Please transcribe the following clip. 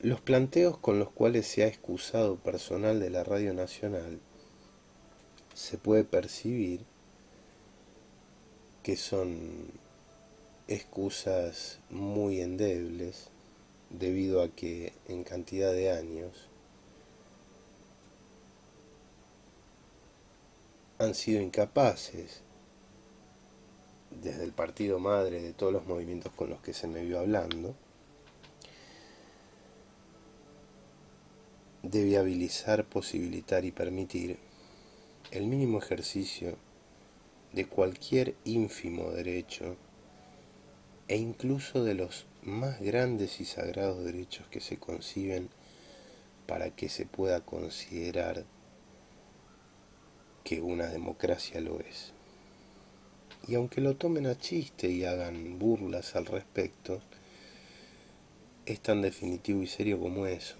Los planteos con los cuales se ha excusado personal de la Radio Nacional se puede percibir que son excusas muy endebles debido a que en cantidad de años han sido incapaces desde el partido madre de todos los movimientos con los que se me vio hablando de viabilizar, posibilitar y permitir el mínimo ejercicio de cualquier ínfimo derecho e incluso de los más grandes y sagrados derechos que se conciben para que se pueda considerar que una democracia lo es. Y aunque lo tomen a chiste y hagan burlas al respecto, es tan definitivo y serio como eso.